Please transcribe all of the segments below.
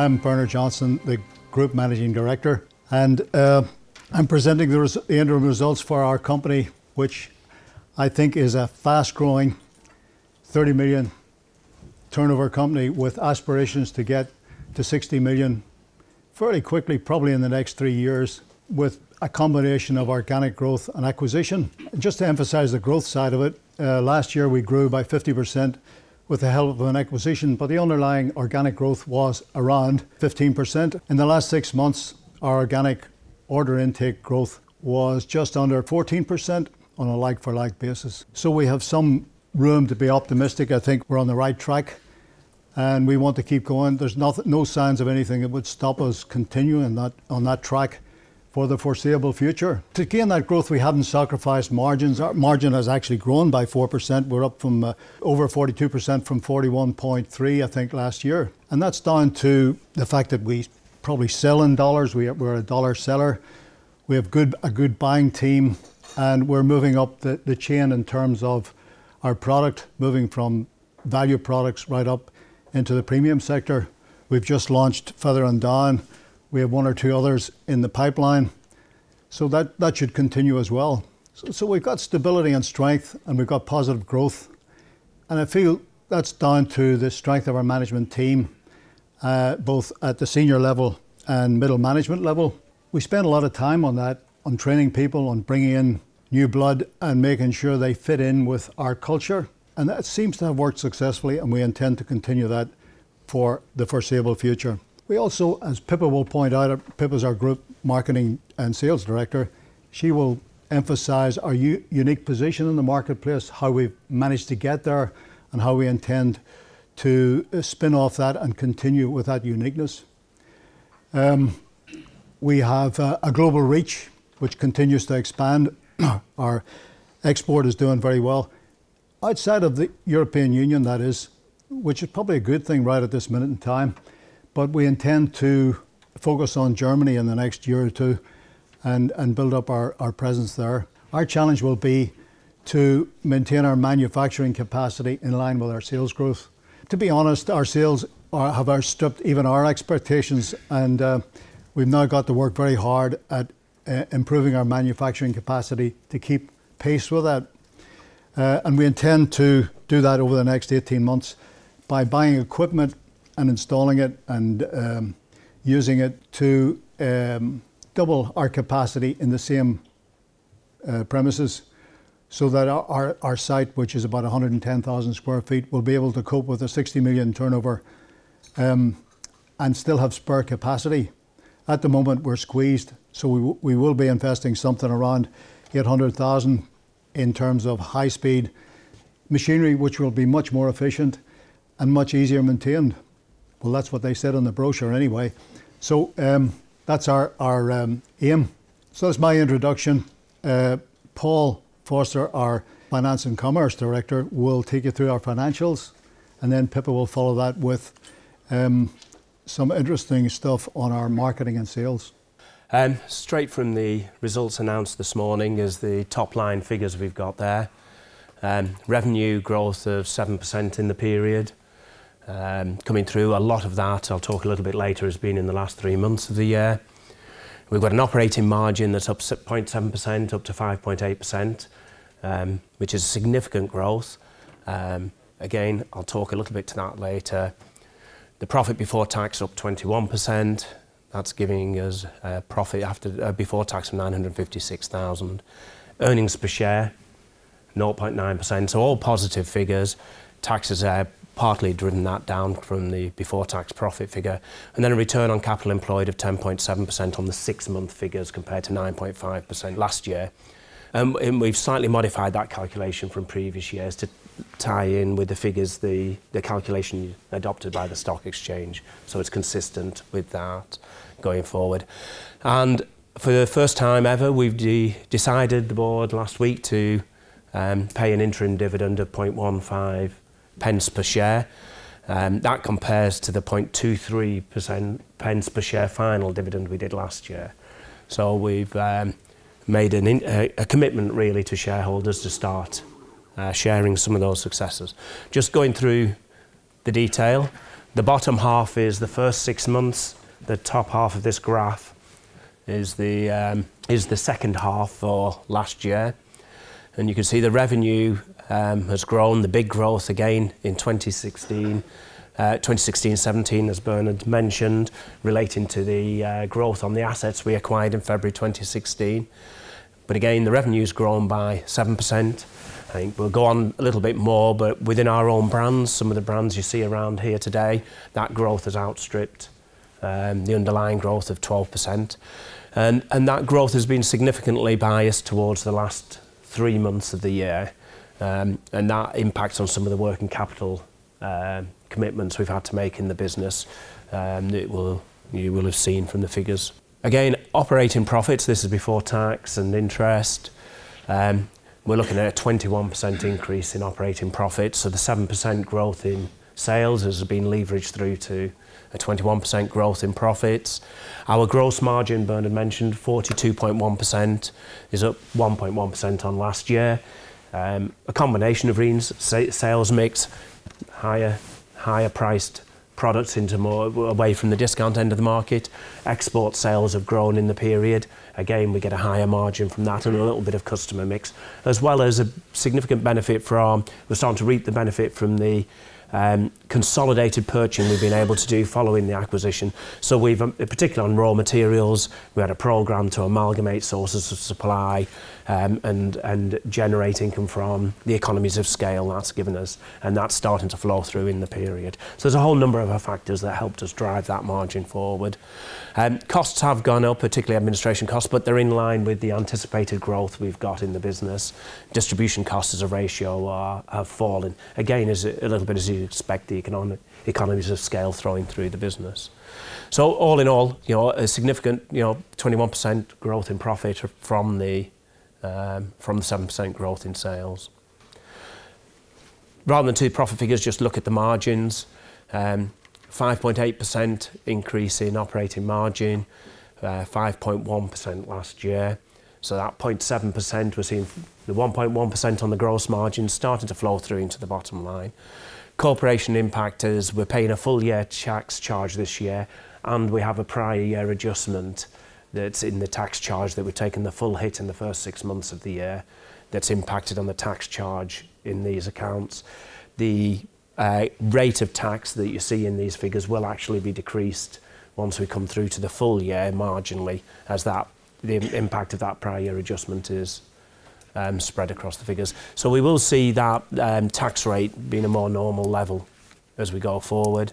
I'm Bernard Johnson, the Group Managing Director, and uh, I'm presenting the, res- the interim results for our company, which I think is a fast growing 30 million turnover company with aspirations to get to 60 million fairly quickly, probably in the next three years, with a combination of organic growth and acquisition. Just to emphasize the growth side of it, uh, last year we grew by 50% with the help of an acquisition, but the underlying organic growth was around 15%. In the last six months, our organic order intake growth was just under 14% on a like for like basis. So we have some room to be optimistic. I think we're on the right track and we want to keep going. There's no signs of anything that would stop us continuing that, on that track for the foreseeable future. To gain that growth, we haven't sacrificed margins. Our margin has actually grown by 4%. We're up from uh, over 42% from 41.3, I think, last year. And that's down to the fact that we probably sell in dollars. We, we're a dollar seller. We have good, a good buying team, and we're moving up the, the chain in terms of our product, moving from value products right up into the premium sector. We've just launched Feather and Down we have one or two others in the pipeline. So that, that should continue as well. So, we've got stability and strength, and we've got positive growth. And I feel that's down to the strength of our management team, uh, both at the senior level and middle management level. We spend a lot of time on that, on training people, on bringing in new blood and making sure they fit in with our culture. And that seems to have worked successfully, and we intend to continue that for the foreseeable future. We also, as Pippa will point out, Pippa's our group marketing and sales director. She will emphasize our unique position in the marketplace, how we've managed to get there, and how we intend to uh, spin off that and continue with that uniqueness. Um, we have uh, a global reach which continues to expand. our export is doing very well. Outside of the European Union, that is, which is probably a good thing right at this minute in time. But we intend to focus on Germany in the next year or two and, and build up our, our presence there. Our challenge will be to maintain our manufacturing capacity in line with our sales growth. To be honest, our sales have outstripped even our expectations, and uh, we've now got to work very hard at uh, improving our manufacturing capacity to keep pace with that. Uh, and we intend to do that over the next 18 months by buying equipment and installing it and um, using it to um, double our capacity in the same uh, premises so that our, our, our, site, which is about 110,000 square feet, will be able to cope with a 60 million turnover um, and still have spare capacity. At the moment, we're squeezed, so we, we will be investing something around 800,000 in terms of high speed machinery, which will be much more efficient and much easier maintained. Well, that's what they said on the brochure anyway. So um, that's our, our um, aim. So that's my introduction. Uh, Paul Forster, our Finance and Commerce Director, will take you through our financials, and then Pippa will follow that with um, some interesting stuff on our marketing and sales. Um, straight from the results announced this morning is the top line figures we've got there. Um, revenue growth of 7% in the period um, coming through. A lot of that, I'll talk a little bit later, has been in the last three months of the year. We've got an operating margin that's up 0.7% up to 5.8%, um, which is significant growth. Um, again, I'll talk a little bit to that later. The profit before tax up 21%. That's giving us a profit after uh, before tax of 956,000. Earnings per share 0.9%. So all positive figures. Taxes are partly driven that down from the before tax profit figure. And then a return on capital employed of 10.7% on the six month figures compared to 9.5% last year. Um, and we've slightly modified that calculation from previous years to tie in with the figures, the, the calculation adopted by the stock exchange. So it's consistent with that going forward. And for the first time ever, we've de decided, the board last week, to um, pay an interim dividend of 0.15 pence per share. Um, that compares to the 0.23% pence per share final dividend we did last year. So we've um, made an in, a, a commitment really to shareholders to start uh, sharing some of those successes. Just going through the detail, The bottom half is the first six months. The top half of this graph is the, um, is the second half for last year. And you can see the revenue um, has grown, the big growth again in 2016. Uh, 2016-17, as Bernard mentioned, relating to the uh, growth on the assets we acquired in February 2016. But again, the revenue's grown by 7%. I think we'll go on a little bit more, but within our own brands, some of the brands you see around here today, that growth has outstripped um, the underlying growth of 12%. And, and that growth has been significantly biased towards the last three months of the year. Um, and that impacts on some of the working capital uh, commitments we've had to make in the business um, that will, you will have seen from the figures. Again, operating profits, this is before tax and interest. Um, we're looking at a 21% increase in operating profits, so the 7% growth in sales has been leveraged through to a 21% growth in profits. Our gross margin, Bernard mentioned, 42.1% is up 1.1% on last year. Um, a combination of reasons, sales mix, higher, higher priced products into more away from the discount end of the market. Export sales have grown in the period. Again, we get a higher margin from that and a little bit of customer mix, as well as a significant benefit from, we're starting to reap the benefit from the um, consolidated purchasing we've been able to do following the acquisition. So we've, um, particularly on raw materials, we had a program to amalgamate sources of supply, um, and, and generate income from the economies of scale that's given us, and that's starting to flow through in the period. So there's a whole number of factors that helped us drive that margin forward. Um, costs have gone up, particularly administration costs, but they're in line with the anticipated growth we've got in the business. Distribution costs as a ratio are, have fallen. Again, as a, little bit as you expect the economic economies of scale throwing through the business. So all in all, you know, a significant, you know, 21% growth in profit from the um, from the 7% growth in sales. Rather than two profit figures, just look at the margins. Um, 5.8% increase in operating margin, 5.1% uh, last year. So that 0.7% we're seeing the 1.1% on the gross margin starting to flow through into the bottom line. Corporation impact is we're paying a full year tax charge this year and we have a prior year adjustment that's in the tax charge that we've taken the full hit in the first six months of the year that's impacted on the tax charge in these accounts. The uh, rate of tax that you see in these figures will actually be decreased once we come through to the full year marginally as that the impact of that prior year adjustment is um, spread across the figures. So we will see that um, tax rate being a more normal level as we go forward.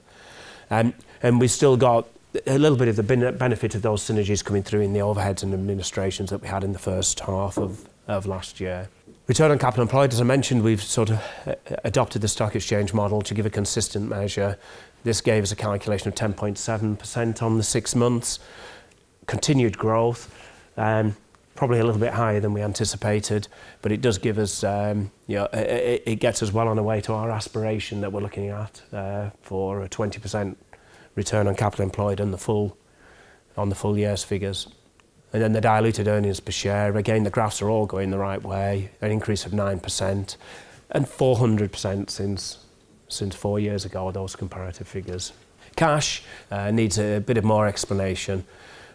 Um, and we've still got a little bit of the benefit of those synergies coming through in the overheads and administrations that we had in the first half of, of last year. Return on capital employed, as I mentioned, we've sort of uh, adopted the stock exchange model to give a consistent measure. This gave us a calculation of 10.7% on the six months. Continued growth. Um, probably a little bit higher than we anticipated, but it does give us, um, you know, it, it gets us well on the way to our aspiration that we're looking at uh, for a 20% return on capital employed on the full, on the full year's figures. And then the diluted earnings per share, again, the graphs are all going the right way, an increase of 9% and 400% since, since four years ago, those comparative figures. Cash uh, needs a bit of more explanation.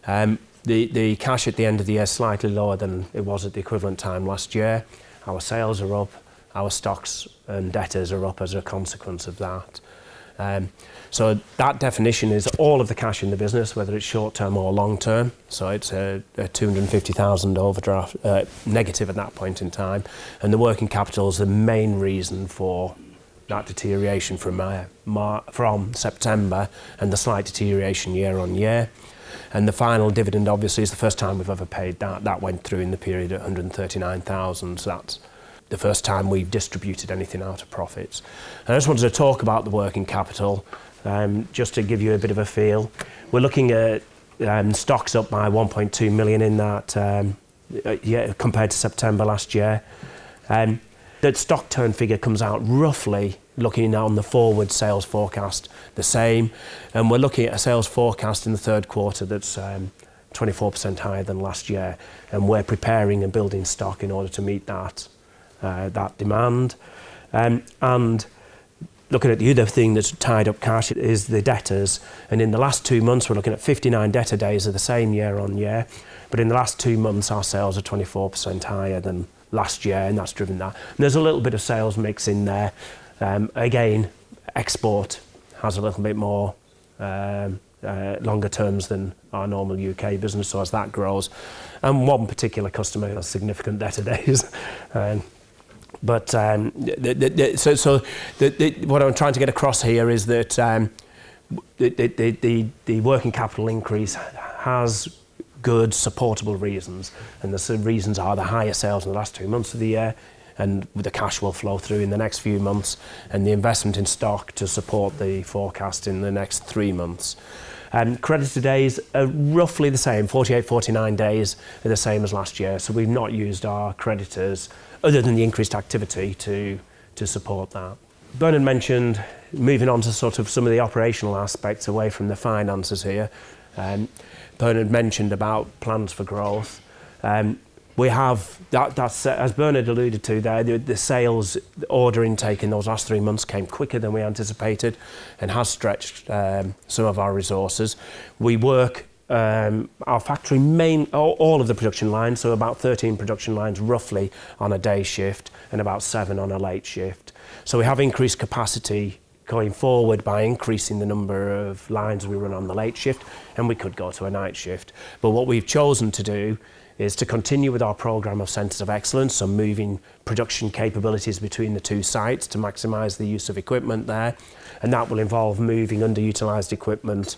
Um, the, the cash at the end of the year is slightly lower than it was at the equivalent time last year. Our sales are up, our stocks and debtors are up as a consequence of that. Um, so that definition is all of the cash in the business, whether it's short term or long term. So it's a, a 250,000 overdraft uh, negative at that point in time, and the working capital is the main reason for that deterioration from uh, from September and the slight deterioration year on year. And the final dividend, obviously, is the first time we've ever paid that. That went through in the period at 139,000. So that's the first time we've distributed anything out of profits. And I just wanted to talk about the working capital, um, just to give you a bit of a feel. We're looking at um, stocks up by 1.2 million in that um, yeah, compared to September last year. Um, the stock turn figure comes out roughly looking on the forward sales forecast the same and we're looking at a sales forecast in the third quarter that's um, 24% higher than last year and we're preparing and building stock in order to meet that uh, that demand um, and looking at the other thing that's tied up cash is the debtors. And in the last two months, we're looking at 59 debtor days of the same year on year. But in the last two months, our sales are 24% higher than last year, and that's driven that. And there's a little bit of sales mix in there. Um, again, export has a little bit more um, uh, longer terms than our normal UK business, so as that grows. And one particular customer has significant debtor days. um, but um, the, the, the, so, so what I'm trying to get across here is that um, the, the working capital increase has good, supportable reasons. And the reasons are the higher sales in the last two months of the year, and the cash will flow through in the next few months, and the investment in stock to support the forecast in the next three months. Um, creditor days are roughly the same, 48, 49 days are the same as last year. So we've not used our creditors, other than the increased activity, to, to support that. Bernard mentioned moving on to sort of some of the operational aspects away from the finances here. Um, Bernard mentioned about plans for growth. Um, we have that that's as Bernard alluded to there the, the sales order intake in those last three months came quicker than we anticipated and has stretched um, some of our resources we work um, our factory main all, all of the production lines so about 13 production lines roughly on a day shift and about seven on a late shift so we have increased capacity going forward by increasing the number of lines we run on the late shift and we could go to a night shift but what we've chosen to do is to continue with our program of centres of excellence, so moving production capabilities between the two sites to maximise the use of equipment there. And that will involve moving underutilised equipment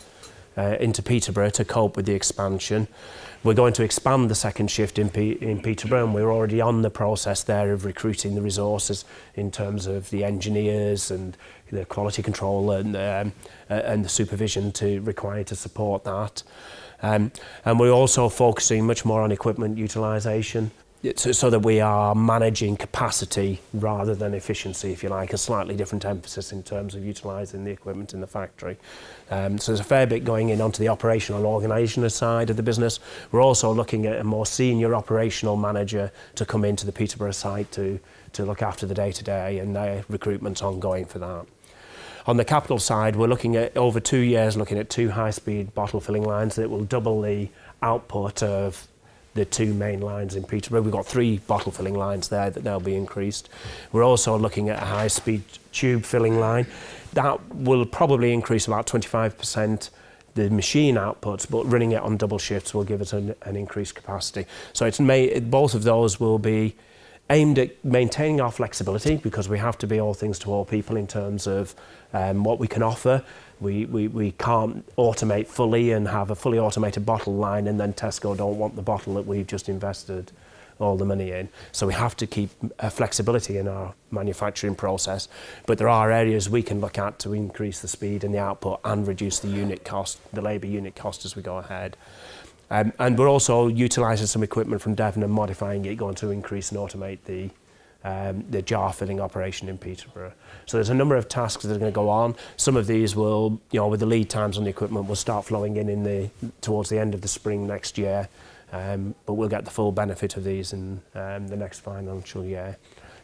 uh, into Peterborough to cope with the expansion. We're going to expand the second shift in, P in Peterborough and we're already on the process there of recruiting the resources in terms of the engineers and the quality control and, um, uh, and the supervision to required to support that. Um, and we're also focusing much more on equipment utilisation. So, so that we are managing capacity rather than efficiency, if you like, a slightly different emphasis in terms of utilising the equipment in the factory. Um, so there's a fair bit going in onto the operational organisational side of the business. We're also looking at a more senior operational manager to come into the Peterborough site to, to look after the day-to-day -day, and uh, recruitment's ongoing for that. On the capital side, we're looking at over two years, looking at two high-speed bottle filling lines that will double the output of the two main lines in Peterborough. We've got three bottle filling lines there that they'll be increased. We're also looking at a high-speed tube filling line. That will probably increase about 25% the machine outputs, but running it on double shifts will give us an, an increased capacity. So it's may, both of those will be aimed at maintaining our flexibility because we have to be all things to all people in terms of um, what we can offer. We, we, we can't automate fully and have a fully automated bottle line and then Tesco don't want the bottle that we've just invested all the money in. So we have to keep a flexibility in our manufacturing process. But there are areas we can look at to increase the speed and the output and reduce the unit cost, the labour unit cost as we go ahead. Um, and we're also utilising some equipment from Devon and modifying it, going to increase and automate the, um, the jar filling operation in Peterborough. So there's a number of tasks that are going to go on. Some of these will, you know, with the lead times on the equipment, will start flowing in, in the, towards the end of the spring next year. Um, but we'll get the full benefit of these in um, the next financial year.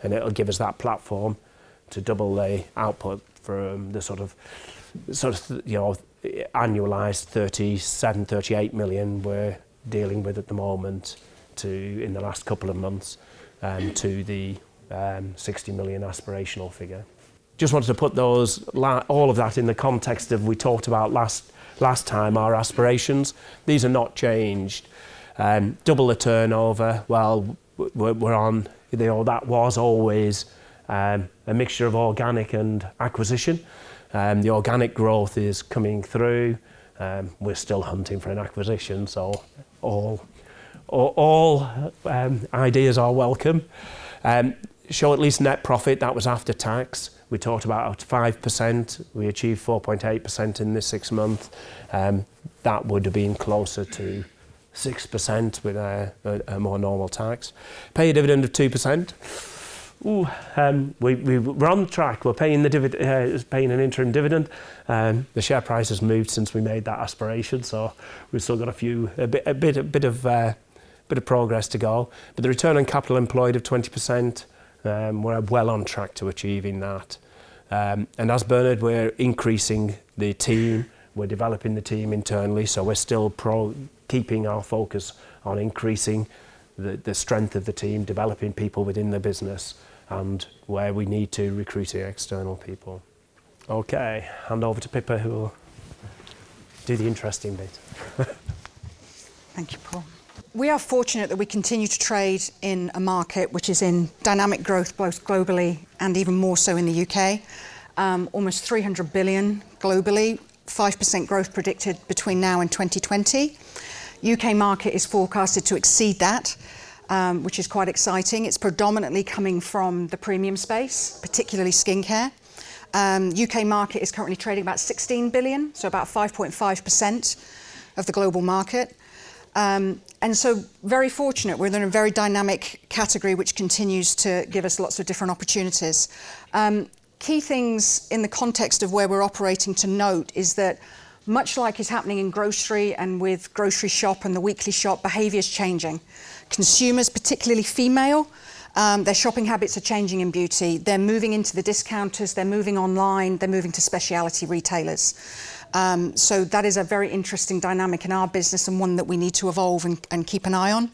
And it'll give us that platform to double the output from the sort of, sort of, you know, annualized 37, 38 million we're dealing with at the moment to in the last couple of months um, to the um, 60 million aspirational figure. Just wanted to put those all of that in the context of we talked about last last time our aspirations. These are not changed. Um, double the turnover. Well, we're on. You know that was always um, a mixture of organic and acquisition. Um, the organic growth is coming through. Um, we're still hunting for an acquisition, so all, all, all um, ideas are welcome. Um, show at least net profit, that was after tax. We talked about 5%, we achieved 4.8% in this six month. Um, that would have been closer to 6% with a, a, a more normal tax. Pay a dividend of 2%. Ooh, um, we, we, we're on track. We're paying the divid uh, paying an interim dividend. Um, the share price has moved since we made that aspiration, so we've still got a few a bit a bit a bit of uh, bit of progress to go. But the return on capital employed of 20%, um, we're well on track to achieving that. Um, and as Bernard, we're increasing the team, we're developing the team internally, so we're still pro keeping our focus on increasing the, the strength of the team, developing people within the business, and where we need to recruiting external people. Okay, hand over to Pippa who will do the interesting bit. Thank you, Paul. We are fortunate that we continue to trade in a market which is in dynamic growth both globally and even more so in the UK. Um, almost 300 billion globally, 5% growth predicted between now and 2020. UK market is forecasted to exceed that, um, which is quite exciting. It's predominantly coming from the premium space, particularly skincare. Um, UK market is currently trading about 16 billion, so about 5.5% of the global market. Um, and so very fortunate, we're in a very dynamic category which continues to give us lots of different opportunities. Um, key things in the context of where we're operating to note is that much like is happening in grocery and with grocery shop and the weekly shop, behaviour is changing. Consumers, particularly female, um, their shopping habits are changing in beauty. They're moving into the discounters, they're moving online, they're moving to specialty retailers. Um, so that is a very interesting dynamic in our business and one that we need to evolve and, and keep an eye on.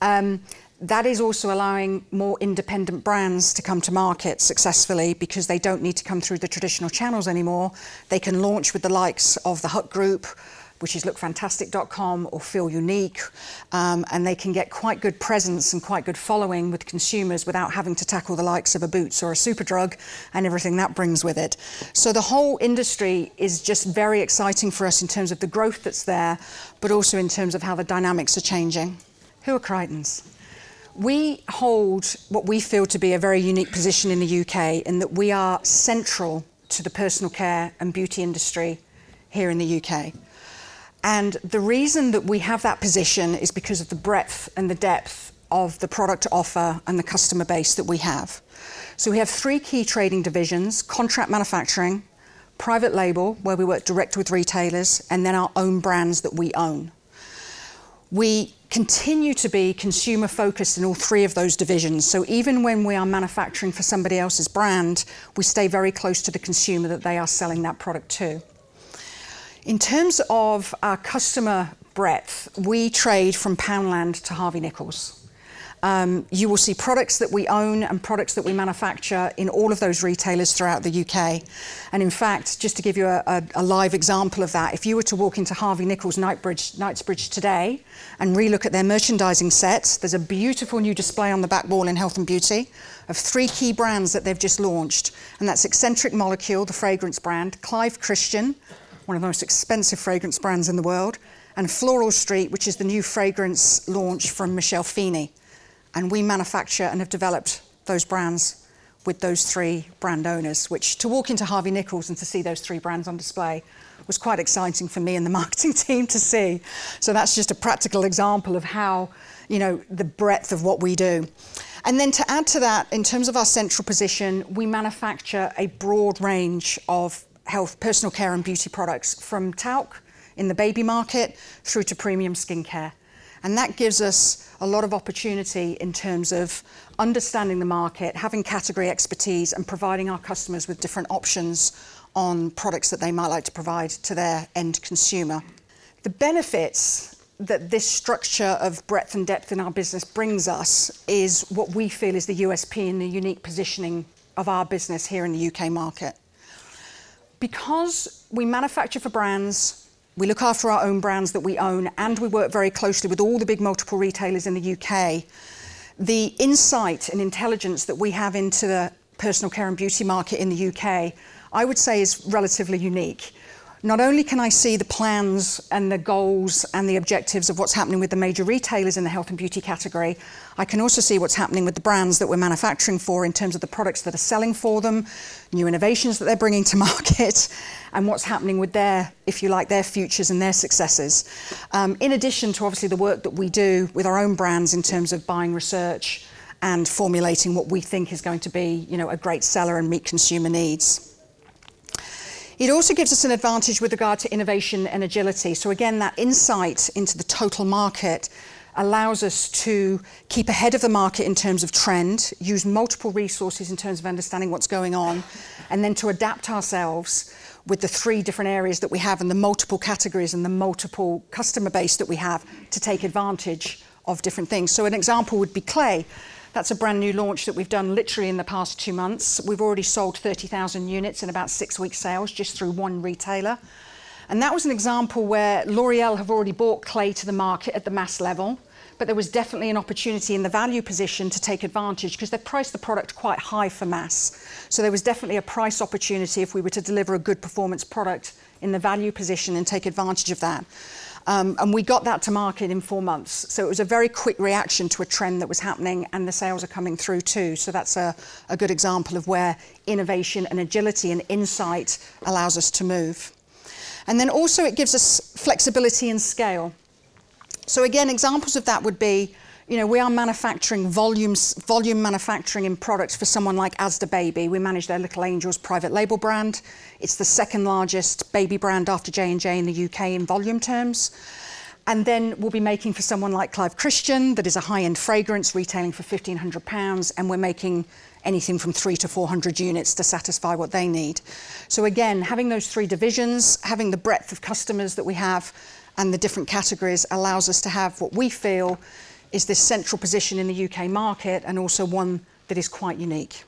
Um, that is also allowing more independent brands to come to market successfully because they don't need to come through the traditional channels anymore. They can launch with the likes of the Hut Group, which is lookfantastic.com or Feel Unique, um, and they can get quite good presence and quite good following with consumers without having to tackle the likes of a Boots or a Superdrug and everything that brings with it. So the whole industry is just very exciting for us in terms of the growth that's there, but also in terms of how the dynamics are changing. Who are Creightons? We hold what we feel to be a very unique position in the UK in that we are central to the personal care and beauty industry here in the UK. And the reason that we have that position is because of the breadth and the depth of the product offer and the customer base that we have. So we have three key trading divisions, contract manufacturing, private label, where we work direct with retailers, and then our own brands that we own. We continue to be consumer focused in all three of those divisions. So even when we are manufacturing for somebody else's brand, we stay very close to the consumer that they are selling that product to. In terms of our customer breadth, we trade from Poundland to Harvey Nichols. Um, you will see products that we own and products that we manufacture in all of those retailers throughout the UK. And in fact, just to give you a, a, a live example of that, if you were to walk into Harvey Nichols Knightsbridge, Knightsbridge today and relook at their merchandising sets, there's a beautiful new display on the back wall in Health and Beauty of three key brands that they've just launched. And that's Escentric Molecule, the fragrance brand, Clive Christian, one of the most expensive fragrance brands in the world, and Floral Street, which is the new fragrance launch from Michelle Feeney and we manufacture and have developed those brands with those three brand owners, which to walk into Harvey Nichols and to see those three brands on display was quite exciting for me and the marketing team to see. So that's just a practical example of how, you know, the breadth of what we do. And then to add to that, in terms of our central position, we manufacture a broad range of health, personal care and beauty products from talc in the baby market through to premium skincare. And that gives us a lot of opportunity in terms of understanding the market, having category expertise, and providing our customers with different options on products that they might like to provide to their end consumer. The benefits that this structure of breadth and depth in our business brings us is what we feel is the USP and the unique positioning of our business here in the UK market. Because we manufacture for brands, we look after our own brands that we own, and we work very closely with all the big multiple retailers in the UK. The insight and intelligence that we have into the personal care and beauty market in the UK, I would say is relatively unique not only can I see the plans and the goals and the objectives of what's happening with the major retailers in the health and beauty category, I can also see what's happening with the brands that we're manufacturing for in terms of the products that are selling for them, new innovations that they're bringing to market, and what's happening with their, if you like, their futures and their successes. Um, in addition to obviously the work that we do with our own brands in terms of buying research and formulating what we think is going to be, you know, a great seller and meet consumer needs. It also gives us an advantage with regard to innovation and agility. So again, that insight into the total market allows us to keep ahead of the market in terms of trend, use multiple resources in terms of understanding what's going on, and then to adapt ourselves with the three different areas that we have and the multiple categories and the multiple customer base that we have to take advantage of different things. So an example would be clay. That's a brand new launch that we've done literally in the past two months. We've already sold 30,000 units in about six weeks sales just through one retailer. And that was an example where L'Oreal have already bought clay to the market at the mass level but there was definitely an opportunity in the value position to take advantage because they priced the product quite high for mass. So there was definitely a price opportunity if we were to deliver a good performance product in the value position and take advantage of that. Um, and we got that to market in four months. So it was a very quick reaction to a trend that was happening, and the sales are coming through too. So that's a, a good example of where innovation and agility and insight allows us to move. And then also it gives us flexibility and scale. So again, examples of that would be, you know, we are manufacturing volumes, volume manufacturing in products for someone like Asda Baby. We manage their Little Angels private label brand. It's the second largest baby brand after J&J in the UK in volume terms. And then we'll be making for someone like Clive Christian, that is a high-end fragrance retailing for £1,500, and we're making anything from three to 400 units to satisfy what they need. So again, having those three divisions, having the breadth of customers that we have, and the different categories allows us to have what we feel is this central position in the UK market and also one that is quite unique.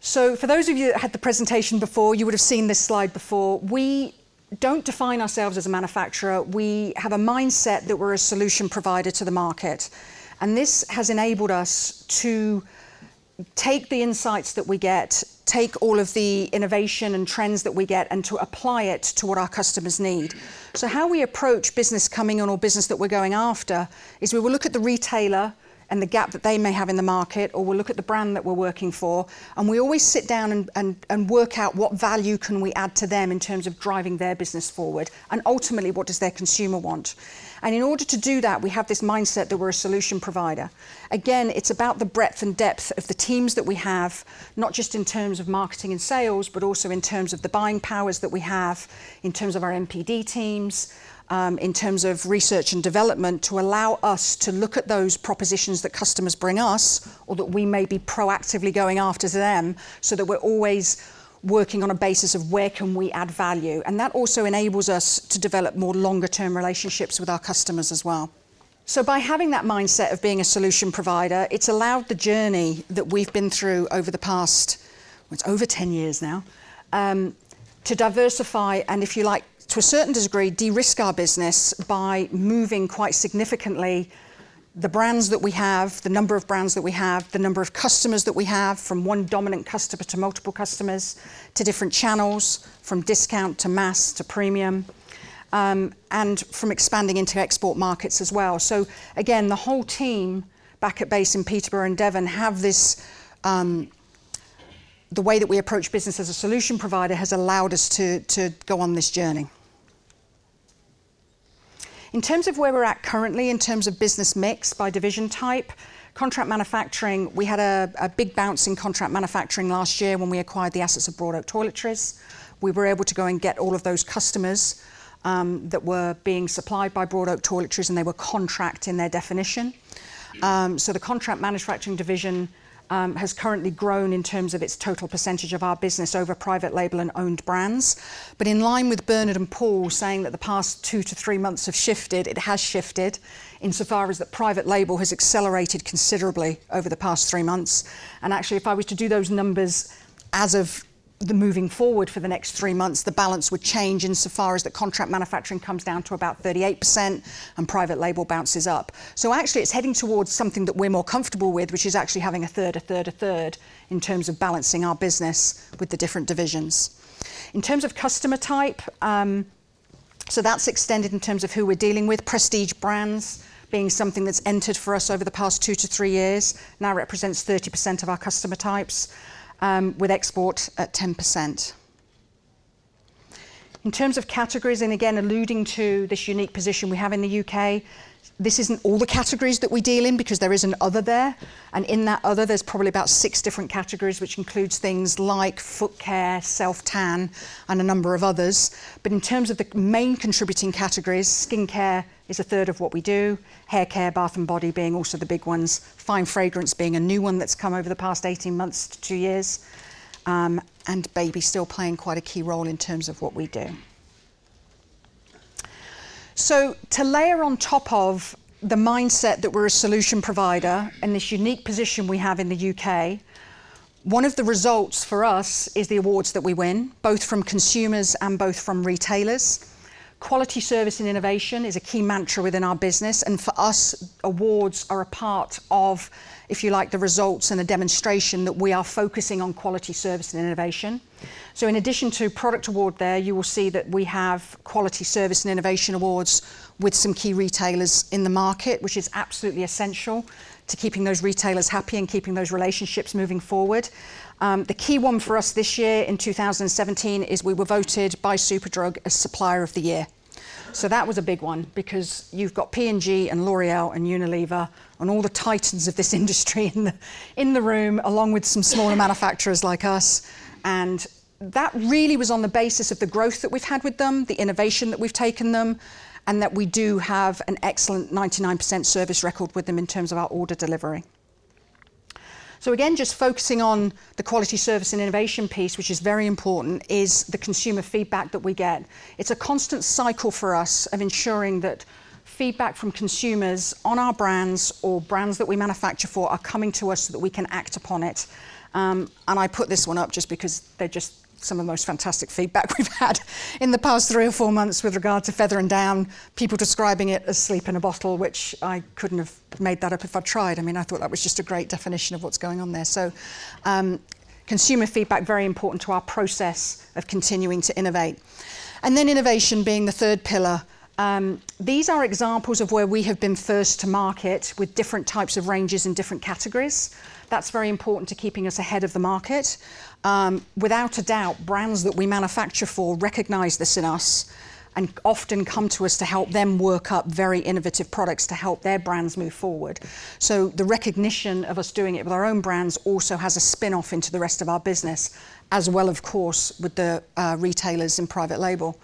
So for those of you that had the presentation before, you would have seen this slide before. We don't define ourselves as a manufacturer. We have a mindset that we're a solution provider to the market. And this has enabled us to take the insights that we get, take all of the innovation and trends that we get and to apply it to what our customers need. So how we approach business coming on or business that we're going after is we will look at the retailer and the gap that they may have in the market, or we'll look at the brand that we're working for, and we always sit down and, and, and work out what value can we add to them in terms of driving their business forward, and ultimately what does their consumer want. And in order to do that, we have this mindset that we're a solution provider. Again, it's about the breadth and depth of the teams that we have, not just in terms of marketing and sales, but also in terms of the buying powers that we have, in terms of our NPD teams, um, in terms of research and development to allow us to look at those propositions that customers bring us or that we may be proactively going after them so that we're always working on a basis of where can we add value. And that also enables us to develop more longer term relationships with our customers as well. So by having that mindset of being a solution provider, it's allowed the journey that we've been through over the past, well, it's over 10 years now, um, to diversify and, if you like, to a certain degree, de-risk our business by moving quite significantly the brands that we have, the number of brands that we have, the number of customers that we have, from one dominant customer to multiple customers, to different channels, from discount to mass to premium, um, and from expanding into export markets as well. So again, the whole team back at base in Peterborough and Devon have this, um, the way that we approach business as a solution provider has allowed us to, to go on this journey. In terms of where we're at currently, in terms of business mix by division type, contract manufacturing, we had a, a big bounce in contract manufacturing last year when we acquired the assets of Broad Oak Toiletries. We were able to go and get all of those customers um, that were being supplied by Broad Oak Toiletries and they were contract in their definition. Um, so the contract manufacturing division um, has currently grown in terms of its total percentage of our business over private label and owned brands. But in line with Bernard and Paul saying that the past two to three months have shifted, it has shifted insofar as that private label has accelerated considerably over the past three months. And actually, if I was to do those numbers as of the moving forward for the next three months, the balance would change insofar as that contract manufacturing comes down to about 38% and private label bounces up. So actually it's heading towards something that we're more comfortable with, which is actually having a third, a third, a third in terms of balancing our business with the different divisions. In terms of customer type, um, so that's extended in terms of who we're dealing with. Prestige brands being something that's entered for us over the past two to three years, now represents 30% of our customer types um, with export at 10%. In terms of categories, and again, alluding to this unique position we have in the UK, this isn't all the categories that we deal in because there is an other there. And in that other, there's probably about six different categories, which includes things like foot care, self tan, and a number of others. But in terms of the main contributing categories, skincare is a third of what we do, hair care, bath and body being also the big ones, fine fragrance being a new one that's come over the past 18 months to two years, um, and baby still playing quite a key role in terms of what we do. So, to layer on top of the mindset that we're a solution provider and this unique position we have in the UK, one of the results for us is the awards that we win, both from consumers and both from retailers. Quality service and innovation is a key mantra within our business, and for us, awards are a part of, if you like, the results and a demonstration that we are focusing on quality service and innovation. So, in addition to product award, there you will see that we have quality service and innovation awards with some key retailers in the market, which is absolutely essential to keeping those retailers happy and keeping those relationships moving forward. Um, the key one for us this year in 2017 is we were voted by Superdrug as Supplier of the Year. So that was a big one because you've got P&G and L'Oreal and Unilever and all the titans of this industry in the, in the room, along with some smaller manufacturers like us. And that really was on the basis of the growth that we've had with them, the innovation that we've taken them, and that we do have an excellent 99% service record with them in terms of our order delivery. So again, just focusing on the quality service and innovation piece, which is very important, is the consumer feedback that we get. It's a constant cycle for us of ensuring that feedback from consumers on our brands or brands that we manufacture for are coming to us so that we can act upon it. Um, and I put this one up just because they're just some of the most fantastic feedback we've had in the past three or four months with regard to Feather and Down, people describing it as sleep in a bottle, which I couldn't have made that up if I'd tried. I mean, I thought that was just a great definition of what's going on there. So, um, consumer feedback, very important to our process of continuing to innovate. And then innovation being the third pillar. Um, these are examples of where we have been first to market with different types of ranges in different categories. That's very important to keeping us ahead of the market. Um, without a doubt, brands that we manufacture for recognize this in us and often come to us to help them work up very innovative products to help their brands move forward. So the recognition of us doing it with our own brands also has a spin-off into the rest of our business, as well, of course, with the uh, retailers in private label.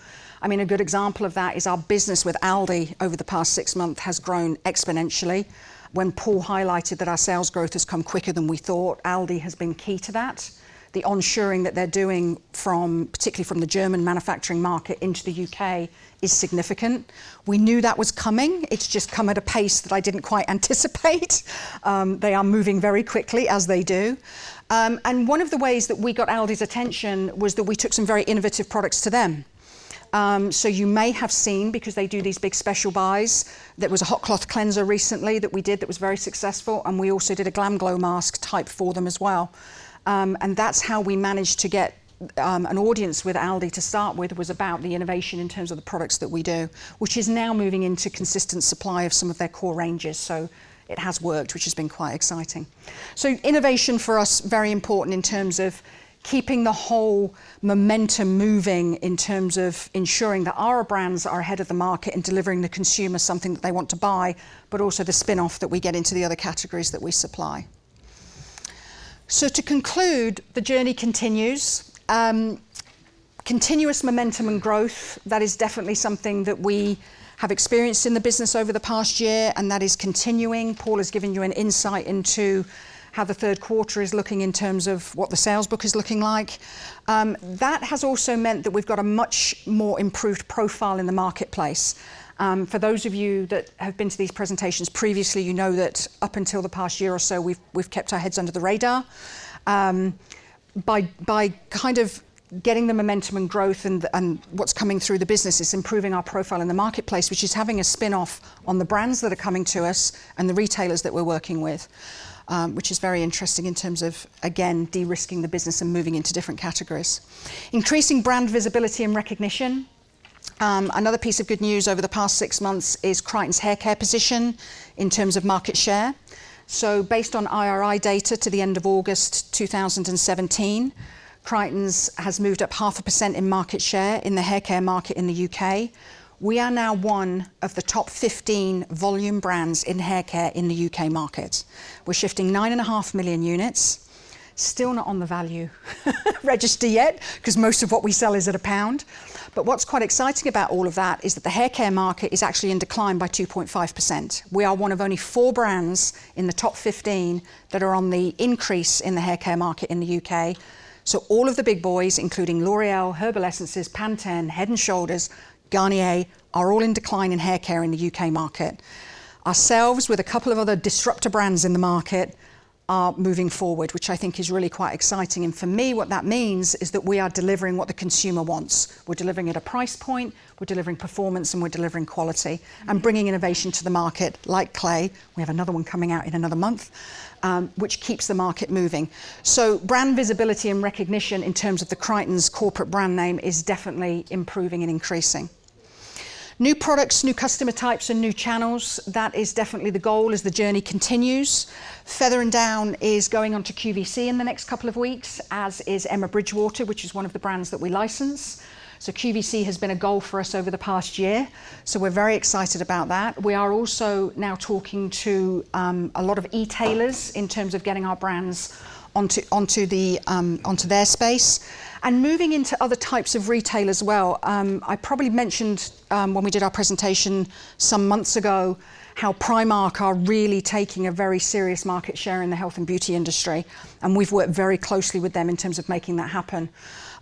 I mean, a good example of that is our business with Aldi over the past six months has grown exponentially. When Paul highlighted that our sales growth has come quicker than we thought, Aldi has been key to that the onshoring that they're doing from, particularly from the German manufacturing market into the UK, is significant. We knew that was coming. It's just come at a pace that I didn't quite anticipate. Um, they are moving very quickly, as they do. Um, and one of the ways that we got Aldi's attention was that we took some very innovative products to them. Um, so you may have seen, because they do these big special buys, there was a hot cloth cleanser recently that we did that was very successful, and we also did a Glam Glow mask type for them as well. Um, and that's how we managed to get um, an audience with Aldi to start with was about the innovation in terms of the products that we do, which is now moving into consistent supply of some of their core ranges. So it has worked, which has been quite exciting. So innovation for us very important in terms of keeping the whole momentum moving in terms of ensuring that our brands are ahead of the market and delivering the consumer something that they want to buy, but also the spin-off that we get into the other categories that we supply. So to conclude, the journey continues. Um, continuous momentum and growth, that is definitely something that we have experienced in the business over the past year, and that is continuing. Paul has given you an insight into how the third quarter is looking in terms of what the sales book is looking like. Um, that has also meant that we've got a much more improved profile in the marketplace. Um, for those of you that have been to these presentations previously, you know that up until the past year or so, we've, we've kept our heads under the radar. Um, by, by kind of getting the momentum and growth and, and what's coming through the business is improving our profile in the marketplace, which is having a spin-off on the brands that are coming to us and the retailers that we're working with, um, which is very interesting in terms of, again, de-risking the business and moving into different categories. Increasing brand visibility and recognition. Um, another piece of good news over the past six months is Creighton's hair care position in terms of market share. So based on IRI data to the end of August 2017, Creighton's has moved up half a percent in market share in the hair care market in the UK. We are now one of the top 15 volume brands in hair care in the UK market. We're shifting 9.5 million units. Still not on the value register yet, because most of what we sell is at a pound. But what's quite exciting about all of that is that the hair care market is actually in decline by 2.5%. We are one of only four brands in the top 15 that are on the increase in the hair care market in the UK. So all of the big boys, including L'Oreal, Herbal Essences, Pantene, Head and Shoulders, Garnier, are all in decline in hair care in the UK market. Ourselves, with a couple of other disruptor brands in the market, are moving forward, which I think is really quite exciting. And for me, what that means is that we are delivering what the consumer wants. We're delivering at a price point, we're delivering performance, and we're delivering quality, and bringing innovation to the market, like Clay. We have another one coming out in another month, um, which keeps the market moving. So brand visibility and recognition in terms of the Creighton's corporate brand name is definitely improving and increasing. New products, new customer types, and new channels. That is definitely the goal as the journey continues. Feather and Down is going on to QVC in the next couple of weeks, as is Emma Bridgewater, which is one of the brands that we license. So QVC has been a goal for us over the past year. So we're very excited about that. We are also now talking to um, a lot of e-tailers in terms of getting our brands onto onto the um, onto their space and moving into other types of retail as well. Um, I probably mentioned um, when we did our presentation some months ago how Primark are really taking a very serious market share in the health and beauty industry, and we've worked very closely with them in terms of making that happen.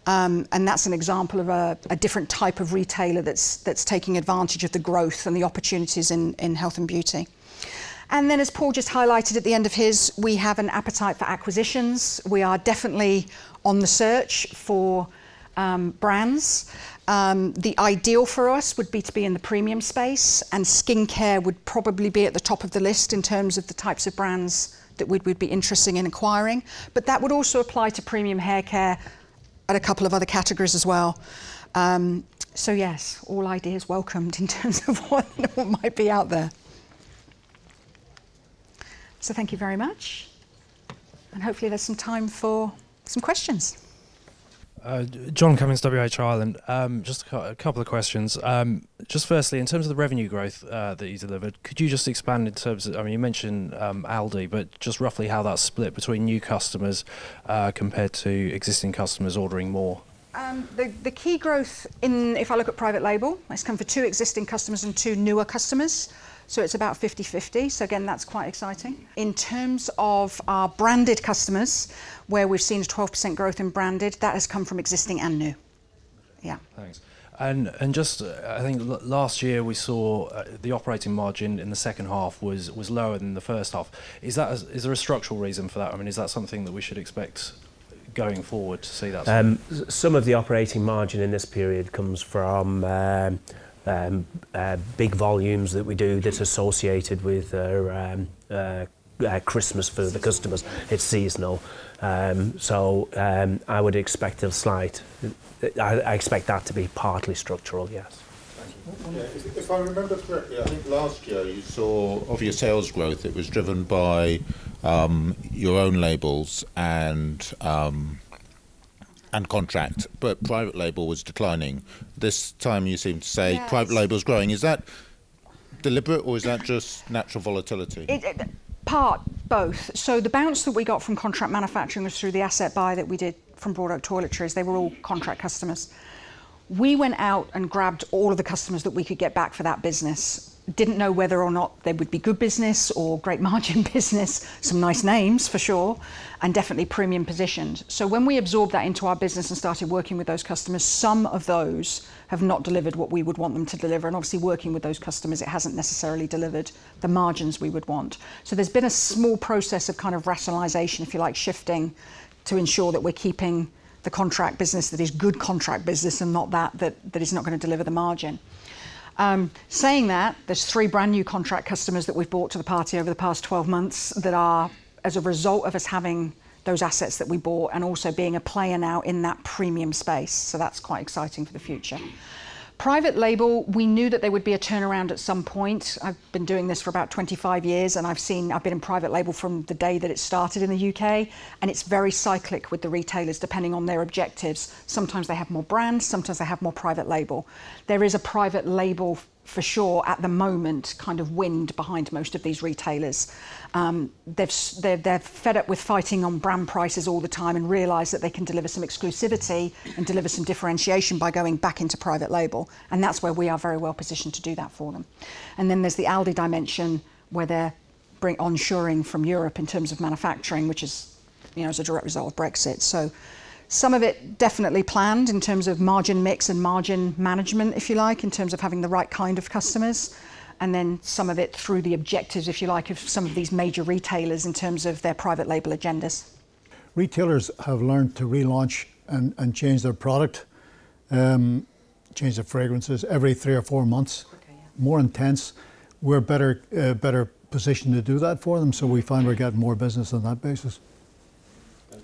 Um, and that's an example of a, a, different type of retailer that's that's taking advantage of the growth and the opportunities in, in health and beauty. And then, as Paul just highlighted at the end of his, we have an appetite for acquisitions. We are definitely on the search for um, brands. Um, the ideal for us would be to be in the premium space, and skincare would probably be at the top of the list in terms of the types of brands that we'd, we'd be interested in acquiring. But that would also apply to premium hair care and a couple of other categories as well. Um, so yes, all ideas welcomed in terms of what, what might be out there. So thank you very much. And hopefully there's some time for some questions. Uh, John Cummins, WH Ireland. Um, just a, couple of questions. Um, just firstly, in terms of the revenue growth uh, that you delivered, could you just expand in terms of, I mean, you mentioned um, Aldi, but just roughly how that's split between new customers uh, compared to existing customers ordering more? Um, the, the key growth in, if I look at private label, it's come for two existing customers and two newer customers. So it's about 50-50. So again, that's quite exciting. In terms of our branded customers, where we've seen a 12% growth in branded, that has come from existing and new. Yeah. Thanks. And and just uh, I think last year we saw uh, the operating margin in the second half was was lower than the first half. Is that a, is there a structural reason for that? I mean, is that something that we should expect going forward to see that? Um, some of the operating margin in this period comes from um, um, uh, big volumes that we do that's associated with um, uh, uh, Christmas for the customers. It's seasonal. Um, so um, I would expect a slight, I, I expect that to be partly structural, yes. Yeah, if, if I remember correctly, I think last year you saw of your sales growth, it was driven by um, your own labels and um, and contract, but private label was declining. This time you seem to say yes. private label is growing. Is that deliberate or is that just natural volatility? It, it, part both. So the bounce that we got from contract manufacturing was through the asset buy that we did from Broad Oak Toiletries. They were all contract customers. We went out and grabbed all of the customers that we could get back for that business didn't know whether or not they would be good business or great margin business, some nice names for sure, and definitely premium positioned. So when we absorbed that into our business and started working with those customers, some of those have not delivered what we would want them to deliver. And obviously working with those customers, it hasn't necessarily delivered the margins we would want. So there's been a small process of kind of rationalization, if you like, shifting to ensure that we're keeping the contract business that is good contract business and not that that, that is not going to deliver the margin. Um, saying that, there's three brand new contract customers that we've brought to the party over the past 12 months that are as a result of us having those assets that we bought and also being a player now in that premium space. So that's quite exciting for the future. Private label, we knew that there would be a turnaround at some point. I've been doing this for about 25 years and I've seen, I've been in private label from the day that it started in the UK and it's very cyclic with the retailers depending on their objectives. Sometimes they have more brands, sometimes they have more private label. There is a private label for sure at the moment kind of wind behind most of these retailers. Um, they've, they're, they're fed up with fighting on brand prices all the time and realise that they can deliver some exclusivity and deliver some differentiation by going back into private label. And that's where we are very well positioned to do that for them. And then there's the Aldi dimension where they're bring onshoring from Europe in terms of manufacturing, which is, you know, as a direct result of Brexit. So some of it definitely planned in terms of margin mix and margin management, if you like, in terms of having the right kind of customers. And then some of it through the objectives, if you like, of some of these major retailers in terms of their private label agendas. Retailers have learned to relaunch and, and change their product, um, change their fragrances every three or four months, yeah. more intense. We're better, uh, better positioned to do that for them, so we find we're getting more business on that basis